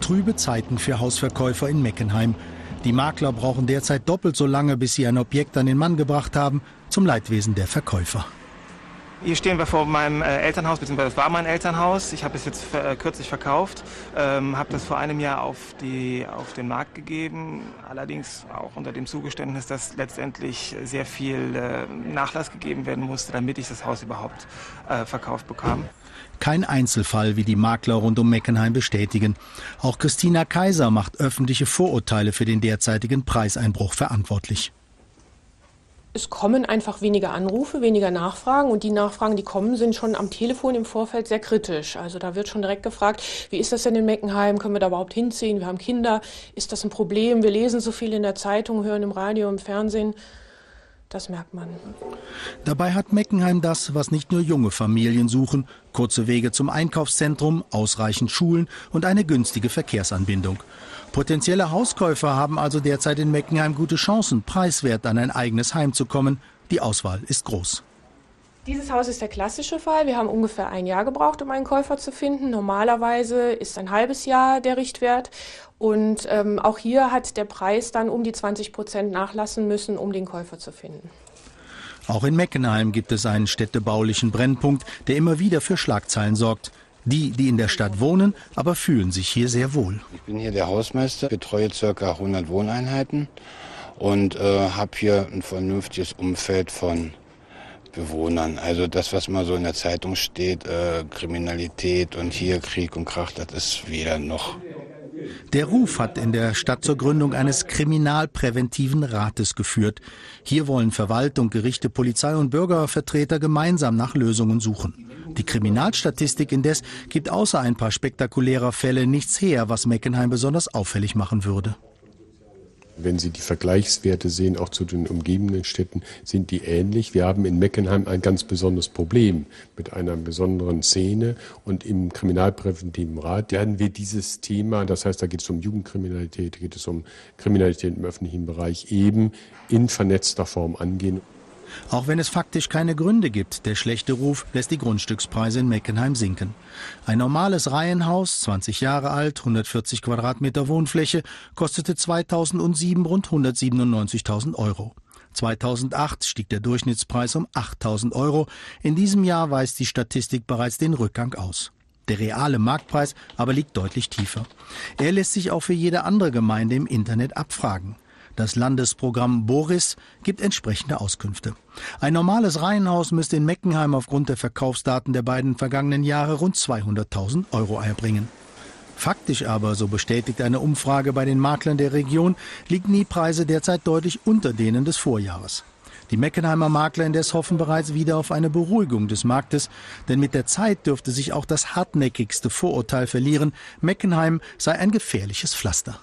Trübe Zeiten für Hausverkäufer in Meckenheim. Die Makler brauchen derzeit doppelt so lange, bis sie ein Objekt an den Mann gebracht haben, zum Leidwesen der Verkäufer. Hier stehen wir vor meinem äh, Elternhaus, beziehungsweise es war mein Elternhaus. Ich habe es jetzt äh, kürzlich verkauft, ähm, habe das vor einem Jahr auf, die, auf den Markt gegeben. Allerdings auch unter dem Zugeständnis, dass letztendlich sehr viel äh, Nachlass gegeben werden musste, damit ich das Haus überhaupt äh, verkauft bekam. Kein Einzelfall, wie die Makler rund um Meckenheim bestätigen. Auch Christina Kaiser macht öffentliche Vorurteile für den derzeitigen Preiseinbruch verantwortlich. Es kommen einfach weniger Anrufe, weniger Nachfragen und die Nachfragen, die kommen, sind schon am Telefon im Vorfeld sehr kritisch. Also da wird schon direkt gefragt, wie ist das denn in Meckenheim? Können wir da überhaupt hinziehen? Wir haben Kinder. Ist das ein Problem? Wir lesen so viel in der Zeitung, hören im Radio, im Fernsehen. Das merkt man. Dabei hat Meckenheim das, was nicht nur junge Familien suchen. Kurze Wege zum Einkaufszentrum, ausreichend Schulen und eine günstige Verkehrsanbindung. Potenzielle Hauskäufer haben also derzeit in Meckenheim gute Chancen, preiswert an ein eigenes Heim zu kommen. Die Auswahl ist groß. Dieses Haus ist der klassische Fall. Wir haben ungefähr ein Jahr gebraucht, um einen Käufer zu finden. Normalerweise ist ein halbes Jahr der Richtwert. Und ähm, auch hier hat der Preis dann um die 20 Prozent nachlassen müssen, um den Käufer zu finden. Auch in Meckenheim gibt es einen städtebaulichen Brennpunkt, der immer wieder für Schlagzeilen sorgt. Die, die in der Stadt wohnen, aber fühlen sich hier sehr wohl. Ich bin hier der Hausmeister, betreue ca. 100 Wohneinheiten und äh, habe hier ein vernünftiges Umfeld von Bewohnern. Also das, was mal so in der Zeitung steht, äh, Kriminalität und hier Krieg und Krach, das ist weder noch. Der Ruf hat in der Stadt zur Gründung eines kriminalpräventiven Rates geführt. Hier wollen Verwaltung, Gerichte, Polizei und Bürgervertreter gemeinsam nach Lösungen suchen. Die Kriminalstatistik indes gibt außer ein paar spektakulärer Fälle nichts her, was Meckenheim besonders auffällig machen würde. Wenn Sie die Vergleichswerte sehen, auch zu den umgebenden Städten, sind die ähnlich. Wir haben in Meckenheim ein ganz besonderes Problem mit einer besonderen Szene. Und im Kriminalpräventiven Rat werden wir dieses Thema, das heißt, da geht es um Jugendkriminalität, geht es um Kriminalität im öffentlichen Bereich, eben in vernetzter Form angehen. Auch wenn es faktisch keine Gründe gibt, der schlechte Ruf lässt die Grundstückspreise in Meckenheim sinken. Ein normales Reihenhaus, 20 Jahre alt, 140 Quadratmeter Wohnfläche, kostete 2007 rund 197.000 Euro. 2008 stieg der Durchschnittspreis um 8.000 Euro. In diesem Jahr weist die Statistik bereits den Rückgang aus. Der reale Marktpreis aber liegt deutlich tiefer. Er lässt sich auch für jede andere Gemeinde im Internet abfragen. Das Landesprogramm Boris gibt entsprechende Auskünfte. Ein normales Reihenhaus müsste in Meckenheim aufgrund der Verkaufsdaten der beiden vergangenen Jahre rund 200.000 Euro erbringen. Faktisch aber, so bestätigt eine Umfrage bei den Maklern der Region, liegen die Preise derzeit deutlich unter denen des Vorjahres. Die Meckenheimer Makler indes hoffen bereits wieder auf eine Beruhigung des Marktes, denn mit der Zeit dürfte sich auch das hartnäckigste Vorurteil verlieren, Meckenheim sei ein gefährliches Pflaster.